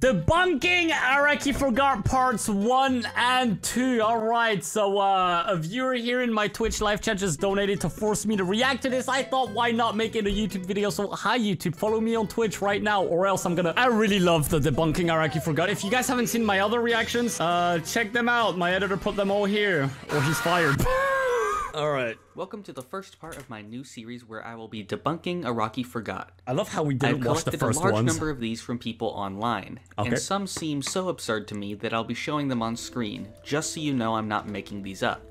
Debunking Araki Forgot parts 1 and 2. Alright, so uh, a viewer here in my Twitch live chat just donated to force me to react to this. I thought, why not make it a YouTube video? So, hi YouTube, follow me on Twitch right now or else I'm gonna... I really love the Debunking Araki Forgot. If you guys haven't seen my other reactions, uh, check them out. My editor put them all here, or he's fired. Alright. Welcome to the first part of my new series where I will be debunking Araki Forgot. I love how we didn't I've watch the collected first a large ones. number of these from people online, Okay. and some seem so absurd to me that I'll be showing them on screen, just so you know I'm not making these up.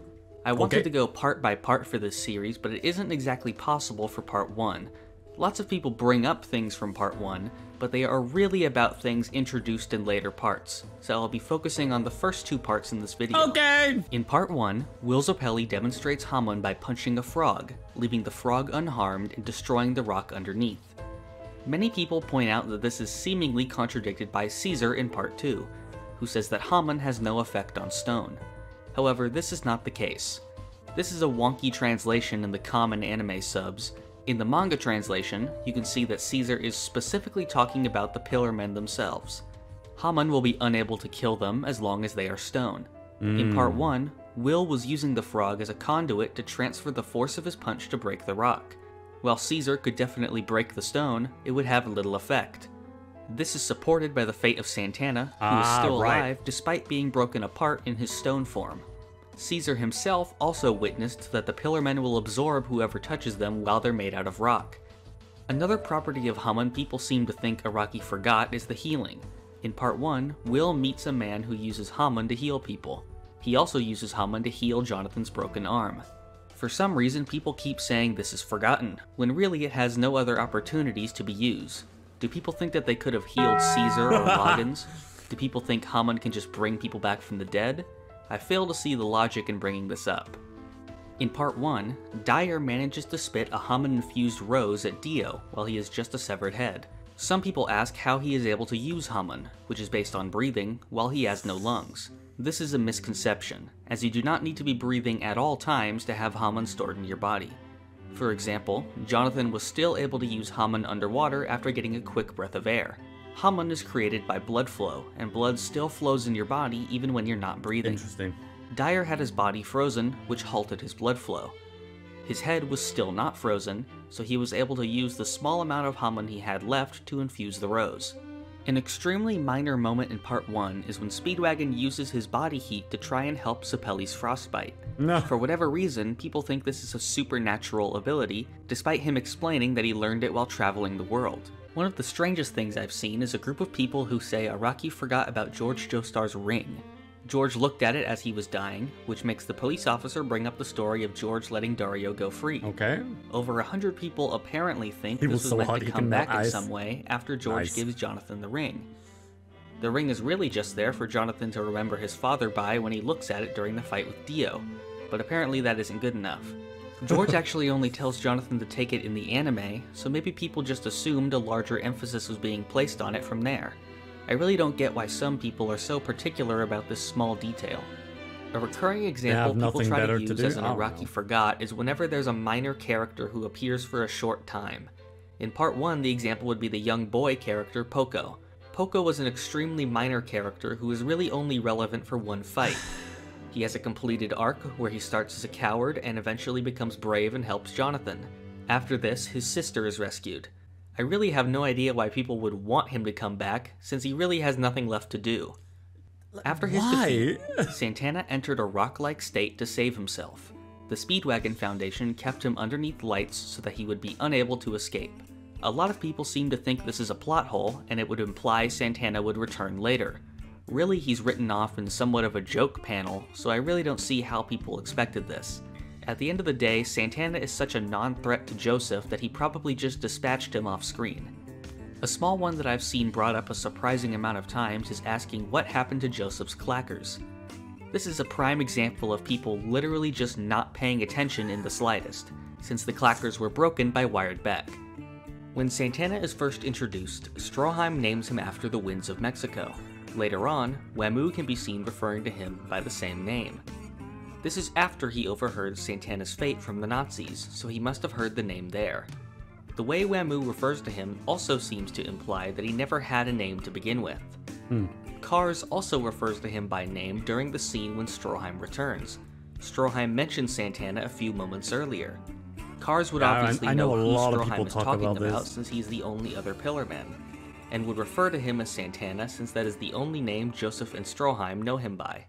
I wanted Okay. to go part by part for this series, but it isn't exactly possible for part 1. Lots of people bring up things from part 1, but they are really about things introduced in later parts, so I'll be focusing on the first two parts in this video. Okay. In part 1, Will Zeppeli demonstrates Hamon by punching a frog, leaving the frog unharmed and destroying the rock underneath. Many people point out that this is seemingly contradicted by Caesar in part 2, who says that Hamon has no effect on stone. However, this is not the case. This is a wonky translation in the common anime subs. In the manga translation, you can see that Caesar is specifically talking about the Pillar Men themselves. Hamon will be unable to kill them as long as they are stone. In part 1, Will was using the frog as a conduit to transfer the force of his punch to break the rock. While Caesar could definitely break the stone, it would have little effect. This is supported by the fate of Santana, who is Ah, still right. alive despite being broken apart in his stone form. Caesar himself also witnessed that the Pillar Men will absorb whoever touches them while they're made out of rock. Another property of Hamon people seem to think Araki forgot is the healing. In part 1, Will meets a man who uses Hamon to heal people. He also uses Hamon to heal Jonathan's broken arm. For some reason, people keep saying this is forgotten, when really it has no other opportunities to be used. Do people think that they could have healed Caesar or Loggins? Do people think Hamon can just bring people back from the dead? I fail to see the logic in bringing this up. In part 1, Dire manages to spit a Hamon-infused rose at Dio while he is just a severed head. Some people ask how he is able to use Hamon, which is based on breathing, while he has no lungs. This is a misconception, as you do not need to be breathing at all times to have Hamon stored in your body. For example, Jonathan was still able to use Hamon underwater after getting a quick breath of air. Hamon is created by blood flow, and blood still flows in your body even when you're not breathing. Interesting. Dire had his body frozen, which halted his blood flow. His head was still not frozen, so he was able to use the small amount of Hamon he had left to infuse the rose. An extremely minor moment in part 1 is when Speedwagon uses his body heat to try and help Zeppeli's frostbite. No. For whatever reason, people think this is a supernatural ability, despite him explaining that he learned it while traveling the world. One of the strangest things I've seen is a group of people who say Araki forgot about George Joestar's ring. George looked at it as he was dying, which makes the police officer bring up the story of George letting Dario go free. Okay. Over a hundred people apparently think He this was was so meant to come back in ice. some way after George Nice. gives Jonathan the ring. The ring is really just there for Jonathan to remember his father by when he looks at it during the fight with Dio, but apparently that isn't good enough. George actually only tells Jonathan to take it in the anime, so maybe people just assumed a larger emphasis was being placed on it from there. I really don't get why some people are so particular about this small detail. A recurring example people try to better to use as an oh. Araki know. forgot is whenever there's a minor character who appears for a short time. In part 1, the example would be the young boy character Poco. Poco was an extremely minor character who was really only relevant for one fight. He has a completed arc where he starts as a coward and eventually becomes brave and helps Jonathan. After this, his sister is rescued. I really have no idea why people would want him to come back, since he really has nothing left to do. After his Why? defeat, Santana entered a rock-like state to save himself. The Speedwagon Foundation kept him underneath lights so that he would be unable to escape. A lot of people seem to think this is a plot hole, and it would imply Santana would return later. Really, he's written off in somewhat of a joke panel, so I really don't see how people expected this. At the end of the day, Santana is such a non-threat to Joseph that he probably just dispatched him off screen. A small one that I've seen brought up a surprising amount of times is asking what happened to Joseph's clackers. This is a prime example of people literally just not paying attention in the slightest, since the clackers were broken by Wired Beck. When Santana is first introduced, Stroheim names him after the winds of Mexico. Later on, Wamuu can be seen referring to him by the same name. This is after he overheard Santana's fate from the Nazis, so he must have heard the name there. The way Wamuu refers to him also seems to imply that he never had a name to begin with. Hmm. Kars also refers to him by name during the scene when Stroheim returns. Stroheim mentioned Santana a few moments earlier. Kars would Yeah, I- obviously I know know, a who lot of Stroheim people is talk talking about about since he's the only other Pillar Man, and would refer to him as Santana since that is the only name Joseph and Stroheim know him by.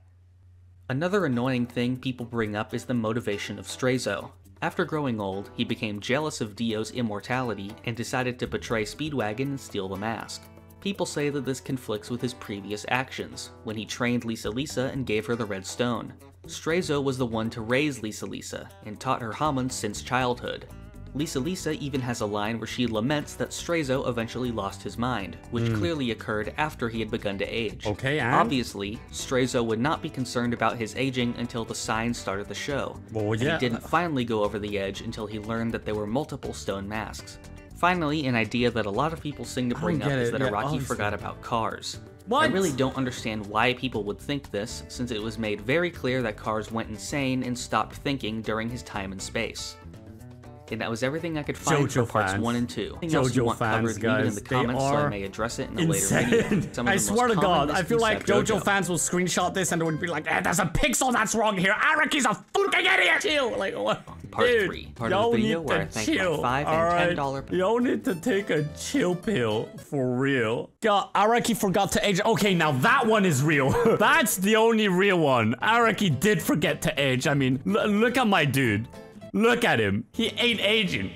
Another annoying thing people bring up is the motivation of Straizo. After growing old, he became jealous of Dio's immortality and decided to betray Speedwagon and steal the mask. People say that this conflicts with his previous actions, when he trained Lisa Lisa and gave her the Red Stone. Straizo was the one to raise Lisa Lisa and taught her Hamon since childhood. Lisa Lisa even has a line where she laments that Straizo eventually lost his mind, which hmm. clearly occurred after he had begun to age. Okay, and? Obviously, Straizo would not be concerned about his aging until the signs started the show. Well, and yeah. he didn't finally go over the edge until he learned that there were multiple stone masks. Finally, an idea that a lot of people seem to bring up get is that Yeah, Araki obviously. forgot about Kars. What? I really don't understand why people would think this, since it was made very clear that Kars went insane and stopped thinking during his time in space. And that was everything I could find JoJo for parts fans. 1 and 2. Anything you JoJo want fans, covered, it in guys, the they comments so I may address it in a later video. I swear to God, I feel like misconceived JoJo fans will screenshot this and it would be like, eh, there's a pixel that's wrong here. Araki's a fucking idiot. Chill. Like, what? Part Dude, three, part of the video where I thank my chill, five and alright? $10 Y'all need to take a chill pill for real. God, Araki forgot to age. Okay, now that one is real. That's the only real one. Araki did forget to age. I mean, look at my dude. Look at him. He ain't aging.